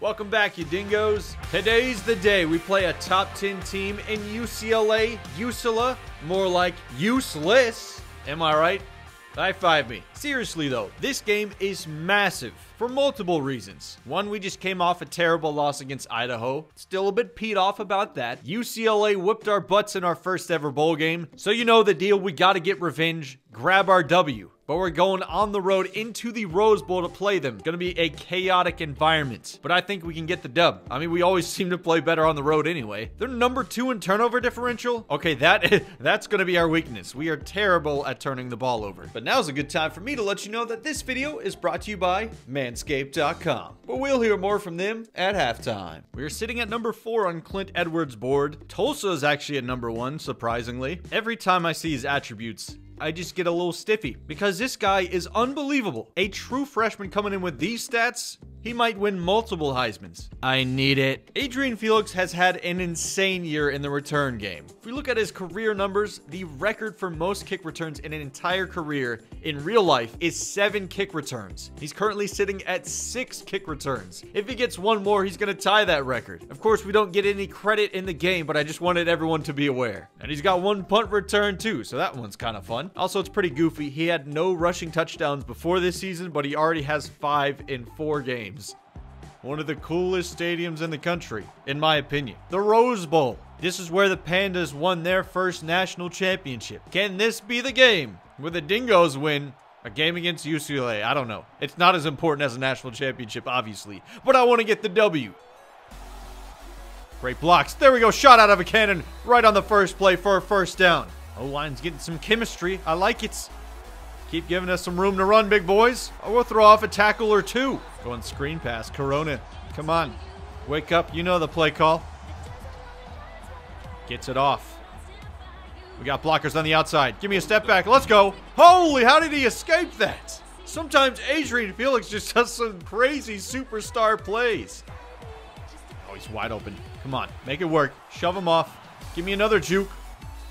Welcome back, you dingoes. Today's the day we play a top 10 team in UCLA, USILA, more like useless. Am I right? High five me. Seriously though, this game is massive for multiple reasons. One, we just came off a terrible loss against Idaho. Still a bit peed off about that. UCLA whipped our butts in our first ever bowl game. So you know the deal, we gotta get revenge, grab our W but we're going on the road into the Rose Bowl to play them. It's gonna be a chaotic environment, but I think we can get the dub. I mean, we always seem to play better on the road anyway. They're number two in turnover differential. Okay, that that's gonna be our weakness. We are terrible at turning the ball over. But now's a good time for me to let you know that this video is brought to you by Manscaped.com. But we'll hear more from them at halftime. We're sitting at number four on Clint Edwards' board. Tulsa is actually at number one, surprisingly. Every time I see his attributes, I just get a little stiffy because this guy is unbelievable. A true freshman coming in with these stats, he might win multiple Heismans. I need it. Adrian Felix has had an insane year in the return game. If we look at his career numbers, the record for most kick returns in an entire career in real life is seven kick returns. He's currently sitting at six kick returns. If he gets one more, he's going to tie that record. Of course, we don't get any credit in the game, but I just wanted everyone to be aware. And he's got one punt return too, so that one's kind of fun. Also, it's pretty goofy. He had no rushing touchdowns before this season, but he already has five in four games. One of the coolest stadiums in the country, in my opinion. The Rose Bowl. This is where the Pandas won their first national championship. Can this be the game where the Dingoes win a game against UCLA? I don't know. It's not as important as a national championship, obviously, but I want to get the W. Great blocks. There we go. Shot out of a cannon right on the first play for a first down. O-line's getting some chemistry. I like it. Keep giving us some room to run, big boys. Or we'll throw off a tackle or two. Going screen pass. Corona. Come on. Wake up. You know the play call. Gets it off. We got blockers on the outside. Give me a step back. Let's go. Holy, how did he escape that? Sometimes Adrian Felix just does some crazy superstar plays. Oh, he's wide open. Come on. Make it work. Shove him off. Give me another juke.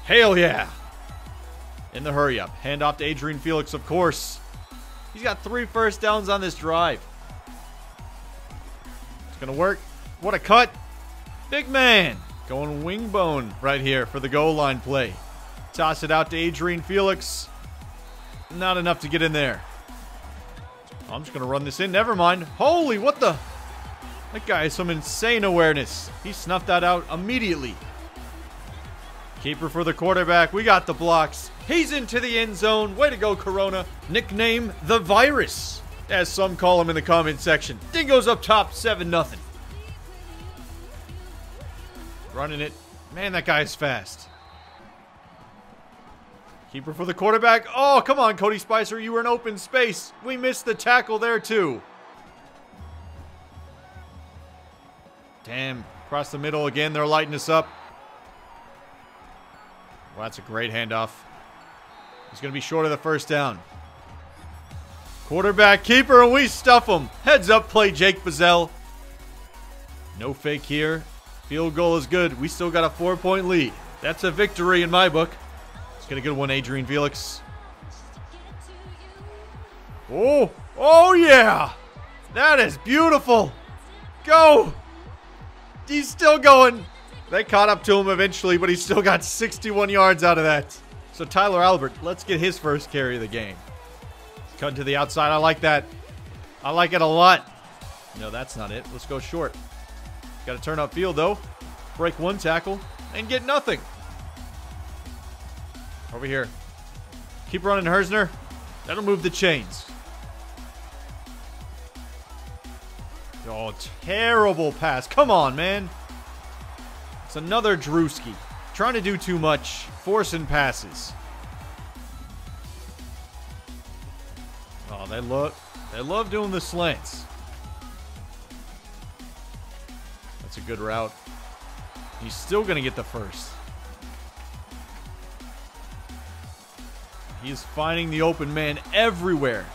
Hell yeah. In the hurry up. Hand off to Adrian Felix, of course. He's got three first downs on this drive. It's going to work. What a cut. Big man. Going wing bone right here for the goal line play. Toss it out to Adrian Felix. Not enough to get in there. I'm just going to run this in. Never mind. Holy, what the? That guy has some insane awareness. He snuffed that out immediately. Keeper for the quarterback. We got the blocks. He's into the end zone. Way to go, Corona. Nickname the Virus, as some call him in the comment section. Dingo's up top, 7 0. Running it. Man, that guy is fast. Keeper for the quarterback. Oh, come on, Cody Spicer. You were in open space. We missed the tackle there, too. Damn. Across the middle again. They're lighting us up. Well, that's a great handoff. He's going to be short of the first down. Quarterback keeper, and we stuff him. Heads up play, Jake Bazell. No fake here. Field goal is good. We still got a four-point lead. That's a victory in my book. Let's get a good one, Adrian Felix. Oh, oh yeah. That is beautiful. Go. He's still going. They caught up to him eventually, but he still got 61 yards out of that. So Tyler Albert, let's get his first carry of the game. Cut to the outside. I like that. I like it a lot. No, that's not it. Let's go short. Got to turn up field, though. Break one tackle and get nothing. Over here. Keep running, Hersner. That'll move the chains. Oh, terrible pass. Come on, man. It's another Drewski. Trying to do too much. Forcing passes. Oh, they love they love doing the slants. That's a good route. He's still going to get the first. He's finding the open man everywhere.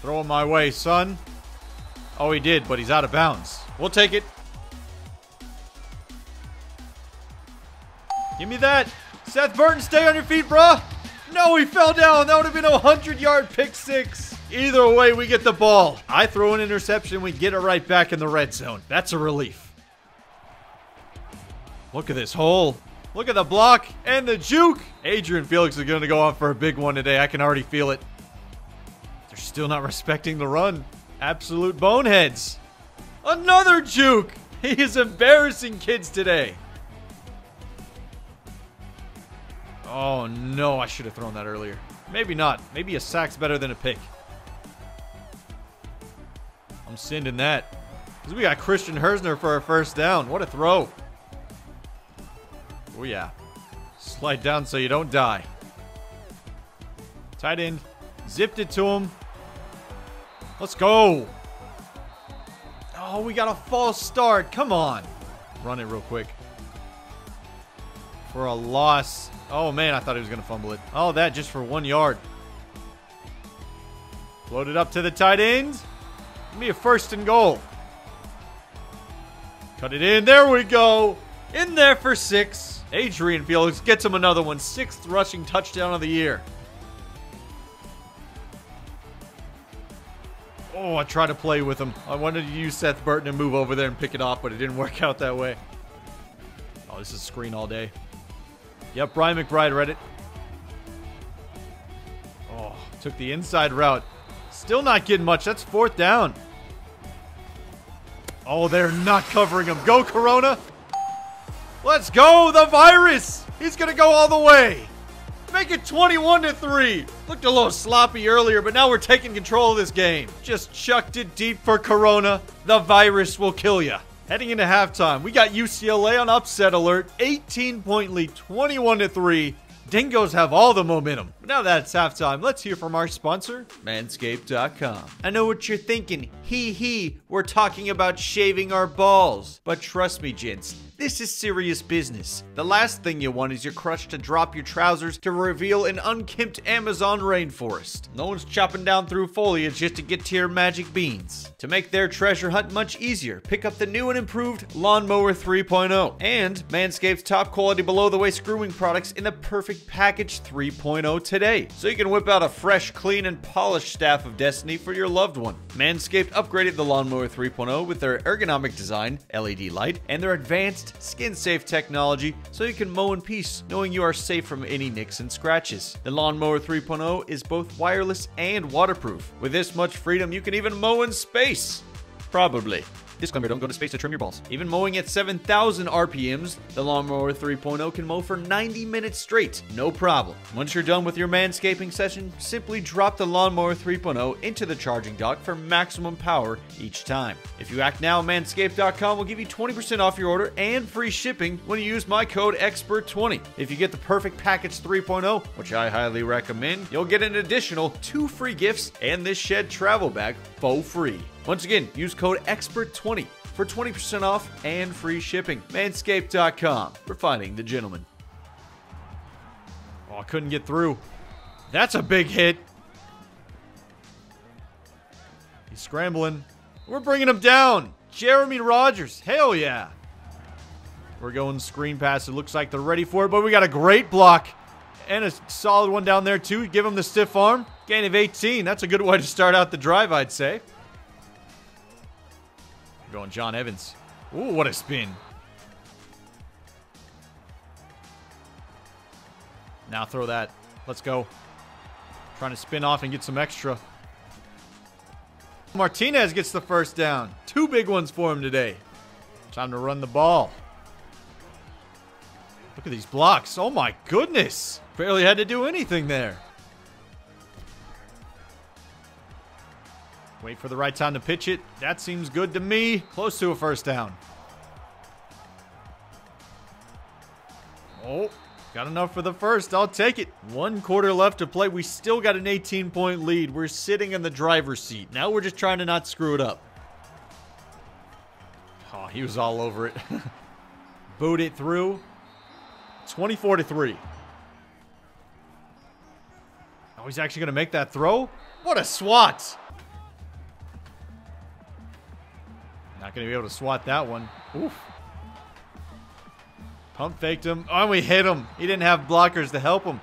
Throw him my way, son. Oh, he did, but he's out of bounds. We'll take it. Give me that. Seth Burton, stay on your feet, bruh. No, he fell down. That would have been a 100-yard pick six. Either way, we get the ball. I throw an interception, we get it right back in the red zone. That's a relief. Look at this hole. Look at the block and the juke. Adrian Felix is going to go on for a big one today. I can already feel it. They're still not respecting the run. Absolute boneheads. Another juke. He is embarrassing kids today. Oh, no. I should have thrown that earlier. Maybe not. Maybe a sack's better than a pick. I'm sending that. Because we got Christian Hersner for our first down. What a throw. Oh, yeah. Slide down so you don't die. Tight end. Zipped it to him. Let's go. Oh, we got a false start. Come on. Run it real quick. For a loss. Oh, man, I thought he was going to fumble it. Oh, that just for one yard. Loaded up to the tight end. Give me a first and goal. Cut it in. There we go. In there for six. Adrian Felix gets him another one. Sixth rushing touchdown of the year. Oh, I tried to play with him. I wanted to use Seth Burton and move over there and pick it off, but it didn't work out that way. Oh, this is screen all day. Yep, Brian McBride read it. Oh, took the inside route. Still not getting much. That's fourth down. Oh, they're not covering him. Go, Corona. Let's go, the virus. He's going to go all the way. Make it 21 to 3. Looked a little sloppy earlier, but now we're taking control of this game. Just chucked it deep for Corona. The virus will kill you. Heading into halftime, we got UCLA on upset alert. 18 point lead, 21 to 3. Dingoes have all the momentum. But now that it's halftime, let's hear from our sponsor, Manscaped.com. I know what you're thinking. Hee hee, we're talking about shaving our balls. But trust me, gents, this is serious business. The last thing you want is your crush to drop your trousers to reveal an unkempt Amazon rainforest. No one's chopping down through foliage just to get to your magic beans. To make their treasure hunt much easier, pick up the new and improved Lawnmower 3.0 and Manscaped's top quality below the waist grooming products in the perfect package 3.0 today. So you can whip out a fresh, clean, and polished staff of destiny for your loved one. Manscaped upgraded the Lawnmower 3.0 with their ergonomic design, LED light, and their advanced skin safe technology so you can mow in peace, knowing you are safe from any nicks and scratches. The Lawnmower 3.0 is both wireless and waterproof. With this much freedom, you can even mow in space. Probably. Disclaimer, don't go to space to trim your balls. Even mowing at 7,000 RPMs, the Lawnmower 3.0 can mow for 90 minutes straight, no problem. Once you're done with your manscaping session, simply drop the Lawnmower 3.0 into the charging dock for maximum power each time. If you act now, manscaped.com will give you 20% off your order and free shipping when you use my code EXPERT20. If you get the perfect package 3.0, which I highly recommend, you'll get an additional two free gifts and this shed travel bag for free. Once again, use code EXPERT20 for 20% off and free shipping. Manscaped.com for finding the gentleman. Oh, I couldn't get through. That's a big hit. He's scrambling. We're bringing him down. Jeremy Rogers. Hell yeah. We're going screen pass. It looks like they're ready for it, but we got a great block and a solid one down there, too. Give him the stiff arm. Gain of 18. That's a good way to start out the drive, I'd say. Going John Evans. Ooh, what a spin. Now throw that. Let's go. Trying to spin off and get some extra. Martinez gets the first down. Two big ones for him today. Time to run the ball. Look at these blocks. Oh my goodness. Barely had to do anything there. Wait for the right time to pitch it. That seems good to me. Close to a first down. Oh, got enough for the first. I'll take it. One quarter left to play. We still got an 18 point lead. We're sitting in the driver's seat. Now we're just trying to not screw it up. Oh, he was all over it. Boot it through. 24 to 3. Oh, he's actually going to make that throw? What a swat! Not going to be able to swat that one. Oof. Pump faked him. Oh, and we hit him. He didn't have blockers to help him.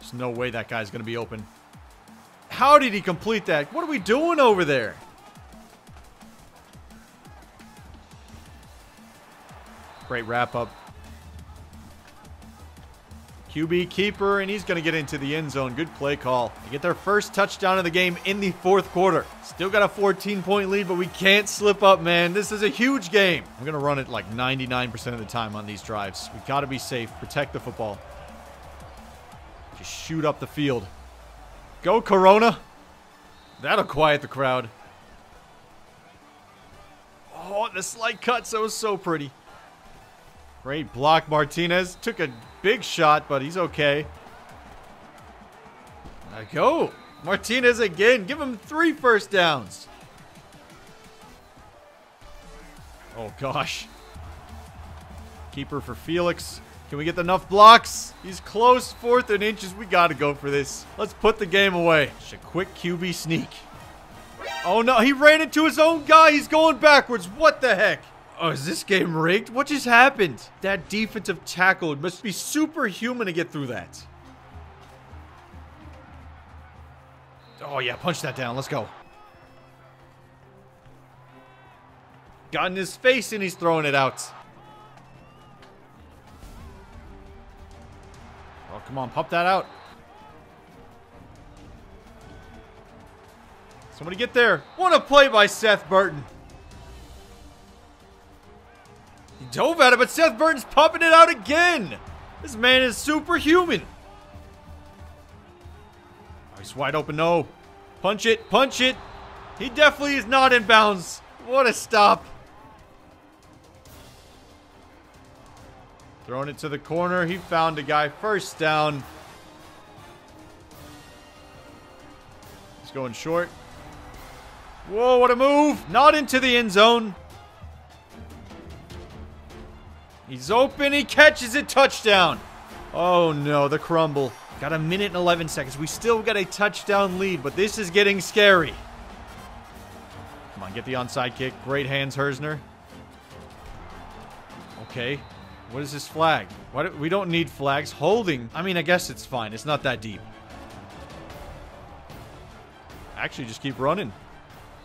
There's no way that guy's going to be open. How did he complete that? What are we doing over there? Great wrap up. QB keeper, and he's going to get into the end zone. Good play call. They get their first touchdown of the game in the fourth quarter. Still got a 14-point lead, but we can't slip up, man. This is a huge game. I'm going to run it like 99% of the time on these drives. we got to be safe. Protect the football. Just shoot up the field. Go, Corona. That'll quiet the crowd. Oh, the slight. That was so pretty. Great block, Martinez. Took a big shot, but he's okay. I go. Martinez again. Give him three first downs. Oh, gosh. Keeper for Felix. Can we get enough blocks? He's close. Fourth and inches. We got to go for this. Let's put the game away. Just a quick QB sneak. Oh, no. He ran into his own guy. He's going backwards. What the heck? Oh, is this game rigged? What just happened? That defensive tackle must be superhuman to get through that. Oh, yeah. Punch that down. Let's go. Got in his face and he's throwing it out. Oh, come on. Pop that out. Somebody get there. What a play by Seth Burton. Dove at it, but Seth Burton's pumping it out again. This man is superhuman. He's wide open. No. Punch it. Punch it. He definitely is not in bounds. What a stop. Throwing it to the corner. He found a guy. First down. He's going short. Whoa, what a move. Not into the end zone. He's open. He catches it. Touchdown. Oh, no. The crumble. Got a minute and 11 seconds. We still got a touchdown lead, but this is getting scary. Come on, get the onside kick. Great hands, Hersner. Okay. What is this flag? We don't need flags. Holding. I mean, I guess it's fine. It's not that deep. Actually, just keep running.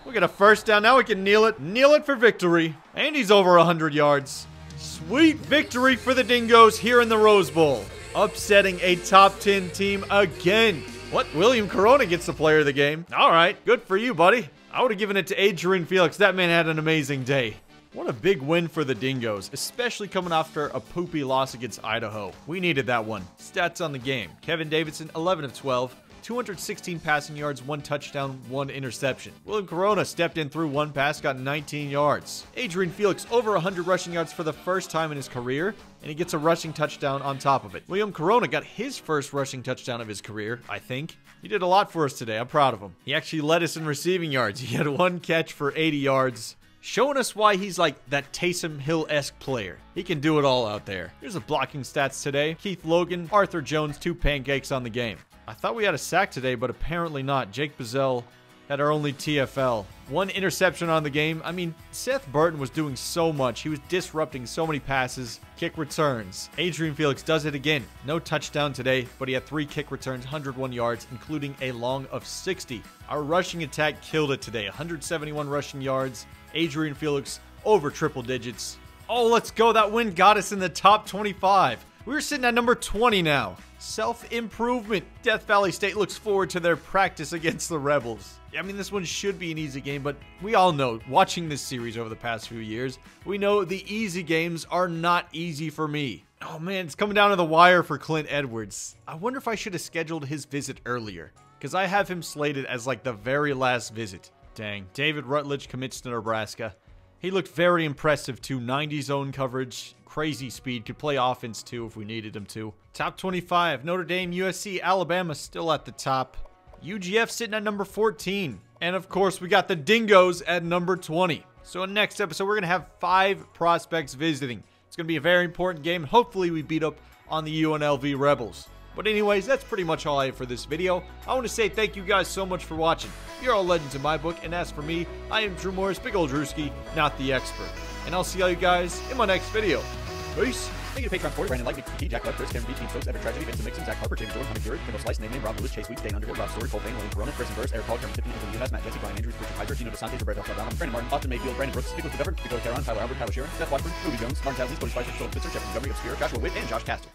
We get a first down. Now we can kneel it. Kneel it for victory. And he's over 100 yards. Sweet victory for the Dingoes here in the Rose Bowl. Upsetting a top 10 team again. What? William Corona gets the player of the game. All right. Good for you, buddy. I would have given it to Adrian Felix. That man had an amazing day. What a big win for the Dingoes, especially coming after a poopy loss against Idaho. We needed that one. Stats on the game. Kevin Davidson, 11 of 12. 216 passing yards, one touchdown, one interception. William Corona stepped in through one pass, got 19 yards. Adrian Felix over 100 rushing yards for the first time in his career, and he gets a rushing touchdown on top of it. William Corona got his first rushing touchdown of his career, I think. He did a lot for us today. I'm proud of him. He actually led us in receiving yards. He had one catch for 80 yards showing us why he's like that Taysom Hill-esque player. He can do it all out there. Here's the blocking stats today. Keith Logan, Arthur Jones, two pancakes on the game. I thought we had a sack today, but apparently not. Jake Buzzell had our only TFL. One interception on the game. I mean, Seth Burton was doing so much. He was disrupting so many passes, kick returns. Adrian Felix does it again. No touchdown today, but he had three kick returns, 101 yards, including a long of 60. Our rushing attack killed it today. 171 rushing yards. Adrian Felix over triple digits. Oh, let's go. That win got us in the top 25. We're sitting at number 20 now. Self-improvement. Death Valley State looks forward to their practice against the Rebels. I mean, this one should be an easy game, but we all know, watching this series over the past few years, we know the easy games are not easy for me. Oh man, it's coming down to the wire for Clint Edwards. I wonder if I should have scheduled his visit earlier, because I have him slated as like the very last visit. Dang. David Rutledge commits to Nebraska. He looked very impressive too. 90 zone coverage, crazy speed, could play offense too if we needed him to. Top 25, Notre Dame, USC, Alabama still at the top. UCF sitting at number 14. And of course, we got the Dingoes at number 20. So in next episode, we're going to have five prospects visiting. It's going to be a very important game. Hopefully, we beat up on the UNLV Rebels. But anyways, that's pretty much all I have for this video. I want to say thank you guys so much for watching. You're all legends in my book, and as for me, I am Drew Morris, Big Old Drewski, not the expert. And I'll see all you guys in my next video. Peace! Thank you to Patreon supporter Brandon Light, Nick T, Jack Love, Chris, Cameron B, Team Stokes, Evan Tragedy, Vincent Mixon, Zach Harper, James Jordan, Hunter Fury, Kendall Slice, Name Name, Rob Lewis, Chase Weeks, Dane Underwood, Rob Story, Cole Payne, William Corona, Chris Burst, Eric Paul, Cameron Tiffany, Anthony Matt Jesse, Brian Andrews, Richard Piper, Gino DeSantis, Roberto Saldana, Brandon Martin, Austin Mayfield, Brandon Brooks, Nicholas McGovern, Dakota Caron, Tyler Albert, Tyler Sheeran, Seth Watford, Ruby Jones, Martin Townsend, Cody Spicer, Philip Spitzer, Jeffrey Montgomery, Obscure, Joshua Witt, and Josh Castle.